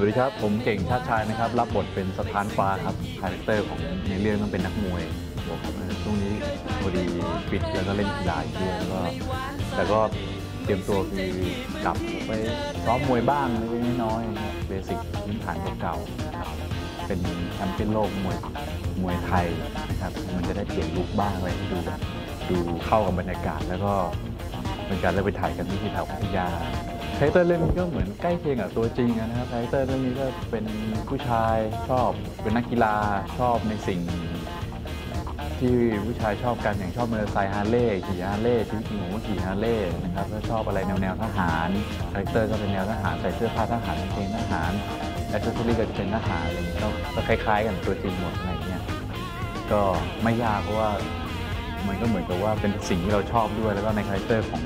สวัสดีครับ ผมเก่งชาติชายนะครับ รับบทเป็นสะท้านฟ้าครับ character ของในเรื่องต้องเป็นนักมวยบอกครับช่วงนี้พอดีฟิตแล้วก็เล่นกีฬาอีกด้วยแล้วก็แต่ก็เตรียมตัวคือกลับไปซ้อมมวยบ้างเล็กน้อย basic พื้นฐานเก่าๆเป็นแชมเปี้ยนโลกมวยมวยไทยนะครับมันจะได้เปลี่ยน look บ้างอะไรให้ดูแบบดูเข้ากับบรรยากาศแล้วก็เป็นการได้ไปถ่ายกันที่แถวพัทยา character เรื่องนี้ก็เหมือนใกล้เคียงกับตัวจริงนะครับ character เรื่องนี้ก็เป็นผู้ชายชอบเป็นนักกีฬาชอบในสิ่ง ที่ผู้ชายชอบกันอย่างชอบมอเตอร์ไซค์ฮาร์เลย์ขี่ฮาร์เลย์ชีวิตจริงผมก็ขี่ฮาร์เลย์นะครับแล้วชอบอะไรแนวแนวทหาร character ก็เป็นแนวทหารใส่เสื้อผ้าทหารกางเกงทหาร accessory ก็จะเป็นทหารอะไรอย่างเงี้ยก็คล้าย ๆ กันตัวจริงหมดอะไรอย่างเงี้ยก็ไม่ยากเพราะว่ามันก็เหมือนกับว่าเป็นสิ่งที่เราชอบด้วยแล้วก็ใน character ของ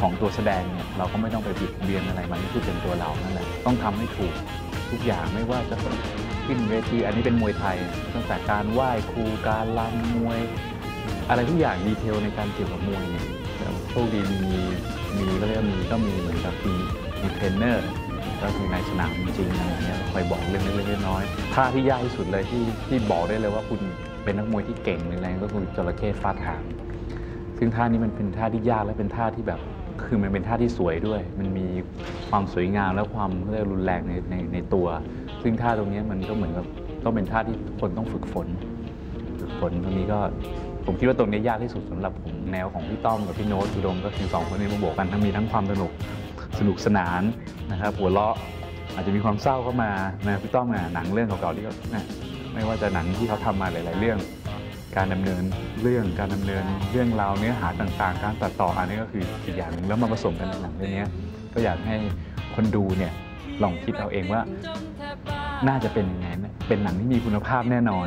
ของตัวแสดงเนี่ยเราก็ไม่ต้องไปบิดเบือนอะไรมันนี่คือเป็นตัวเรานั่นแหละต้องทำให้ถูกทุกอย่างไม่ว่าจะขึ้นเวทีอันนี้เป็นมวยไทยตั้งแต่การไหว้ครูการลำมวย อะไรทุกอย่าง detail ในการเกี่ยวกับมวยเนี่ยโชคดีมีมีก็เรียกมีก็มีเหมือนกับมีมีเทรนเนอร์ก็คือในสนามจริงๆอะไรเงี้ยคอยบอกเรื่องเล็กๆน้อยๆท่าที่ยากที่สุดเลยที่ที่บอกได้เลยว่าคุณเป็นนักมวยที่เก่งหรืออะไรก็คือจระเข้ฟาดหางซึ่งท่านี้มันเป็นท่าที่ยากและเป็นท่าที่แบบ คือมันเป็นท่าที่สวยด้วย มันมีความสวยงามและความเรียกรุนแรงในในในตัว ซึ่งท่าตรงนี้มันก็เหมือนกับต้องเป็นท่าที่ทุกคนต้องฝึกฝน ฝึกฝนตรงนี้ก็ผมคิดว่าตรงนี้ยากที่สุดสำหรับผมแนวของพี่ต้อมกับพี่โน้ตอุดมก็คือสองคนนี้มาบวกกันทั้งมีทั้งความสนุกสนุกสนานนะครับหัวเราะอาจจะมีความเศร้าเข้ามานะพี่ต้อมเนี่ยหนังเรื่องเก่าๆที่เขาเนี่ยไม่ว่าจะหนังที่เขาทำมาหลาย ๆ เรื่อง การดำเนินเรื่องการดำเนินเรื่องราวเนื้อหาต่างๆ การตัดต่ออันนี้ก็คืออีกอย่างหนึ่งแล้วมาผสมกันในหนังเรื่องนี้ก็อยากให้คนดูเนี่ยลองคิดเอาเองว่า น่าจะเป็นยังไงเป็นหนังที่มีคุณภาพแน่นอน